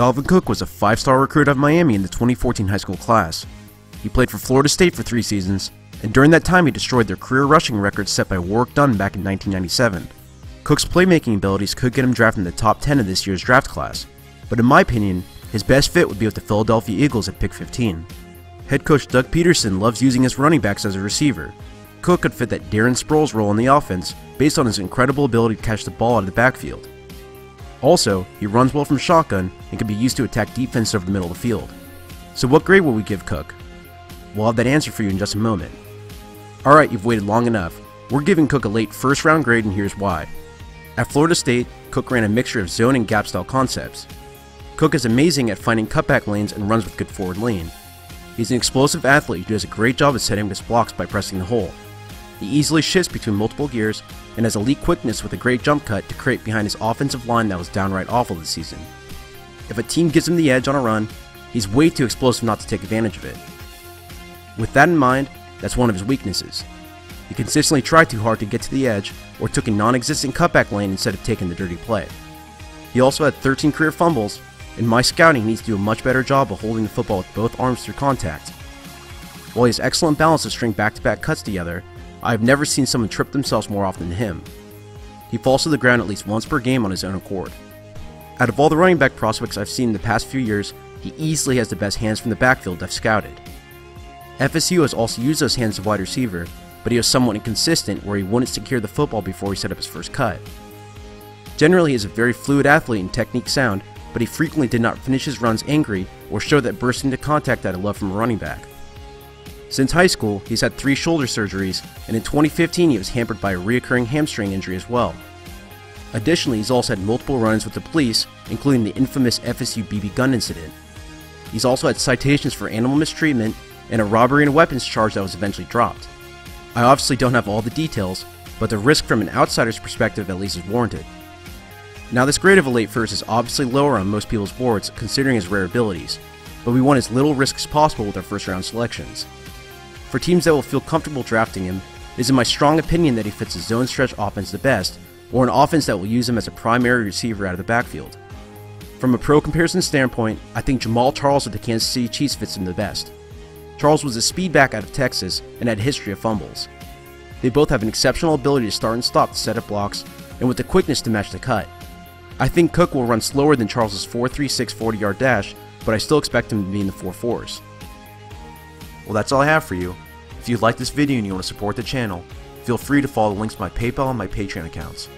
Dalvin Cook was a five-star recruit of Miami in the 2014 high school class. He played for Florida State for three seasons, and during that time he destroyed their career rushing record set by Warrick Dunn back in 1997. Cook's playmaking abilities could get him drafted in the top 10 of this year's draft class, but in my opinion, his best fit would be with the Philadelphia Eagles at pick 15. Head coach Doug Pederson loves using his running backs as a receiver. Cook could fit that Darren Sproles role in the offense based on his incredible ability to catch the ball out of the backfield. Also, he runs well from shotgun and can be used to attack defense over the middle of the field. So what grade will we give Cook? We'll have that answer for you in just a moment. Alright, you've waited long enough. We're giving Cook a late first round grade and here's why. At Florida State, Cook ran a mixture of zone and gap style concepts. Cook is amazing at finding cutback lanes and runs with good forward lean. He's an explosive athlete who does a great job at setting his blocks by pressing the hole. He easily shifts between multiple gears and has elite quickness with a great jump cut to create behind his offensive line that was downright awful this season. If a team gives him the edge on a run, he's way too explosive not to take advantage of it. With that in mind, that's one of his weaknesses. He consistently tried too hard to get to the edge or took a non-existent cutback lane instead of taking the dirty play. He also had 13 career fumbles, and my scouting needs to do a much better job of holding the football with both arms through contact. While he has excellent balance to string back-to-back cuts together, I have never seen someone trip themselves more often than him. He falls to the ground at least once per game on his own accord. Out of all the running back prospects I've seen in the past few years, he easily has the best hands from the backfield I've scouted. FSU has also used those hands as wide receiver, but he was somewhat inconsistent where he wouldn't secure the football before he set up his first cut. Generally, he is a very fluid athlete and technique sound, but he frequently did not finish his runs angry or show that burst into contact that I love from a running back. Since high school, he's had three shoulder surgeries, and in 2015 he was hampered by a reoccurring hamstring injury as well. Additionally, he's also had multiple runs with the police, including the infamous FSU BB gun incident. He's also had citations for animal mistreatment and a robbery and weapons charge that was eventually dropped. I obviously don't have all the details, but the risk from an outsider's perspective at least is warranted. Now this grade of a late first is obviously lower on most people's boards considering his rare abilities, but we want as little risk as possible with our first round selections. For teams that will feel comfortable drafting him, it is in my strong opinion that he fits a zone stretch offense the best, or an offense that will use him as a primary receiver out of the backfield. From a pro comparison standpoint, I think Jamaal Charles of the Kansas City Chiefs fits him the best. Charles was a speed back out of Texas and had a history of fumbles. They both have an exceptional ability to start and stop the setup blocks, and with the quickness to match the cut. I think Cook will run slower than Charles's 4.36 40 yard dash, but I still expect him to be in the 4.4s. Well, that's all I have for you. If you like this video and you want to support the channel, feel free to follow the links to my PayPal and my Patreon accounts.